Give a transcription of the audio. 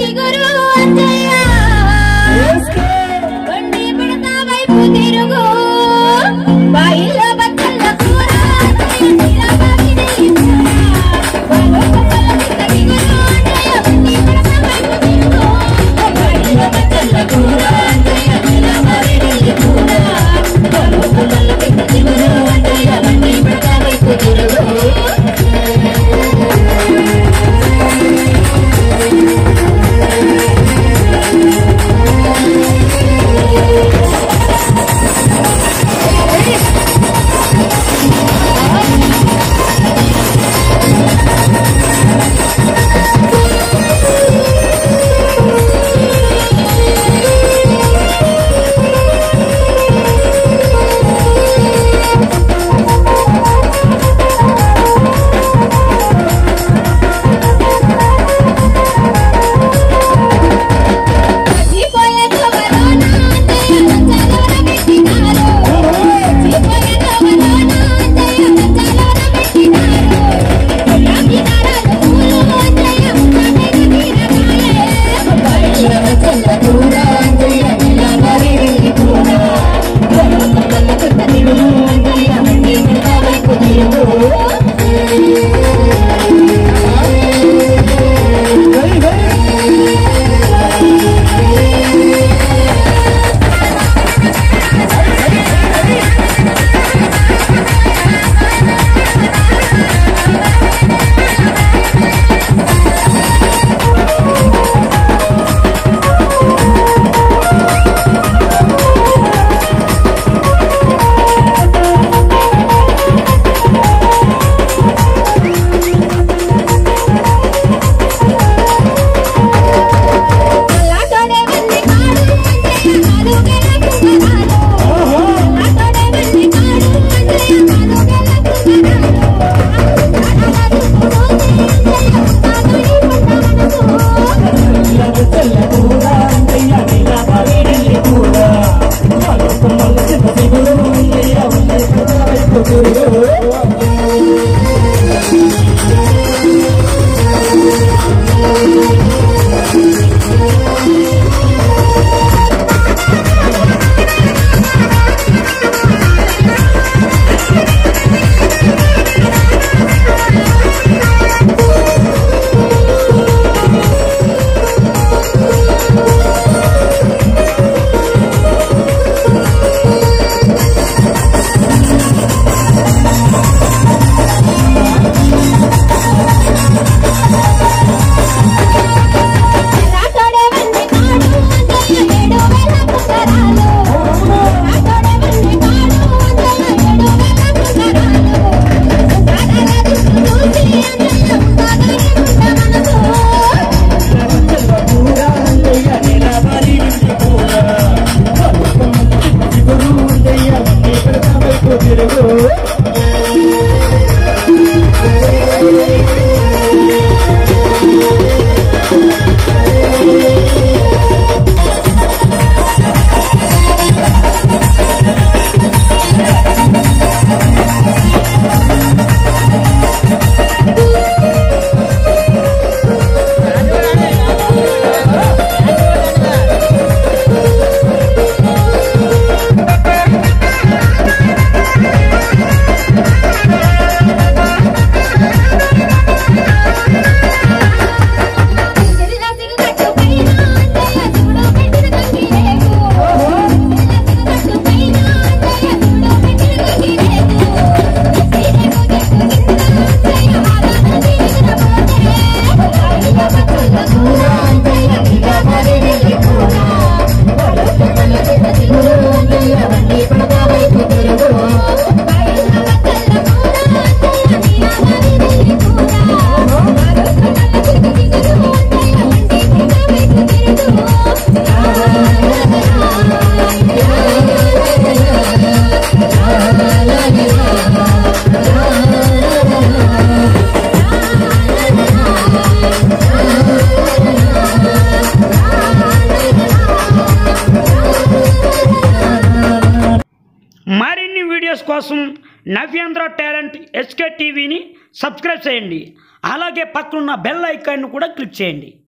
気狂う కోసం Navyandhra talent SK టీవీని subscribe చేయండి. అలాగే పక్కనున్న బెల్ ఐకాన్ను కూడా క్లిక్ చేయండి.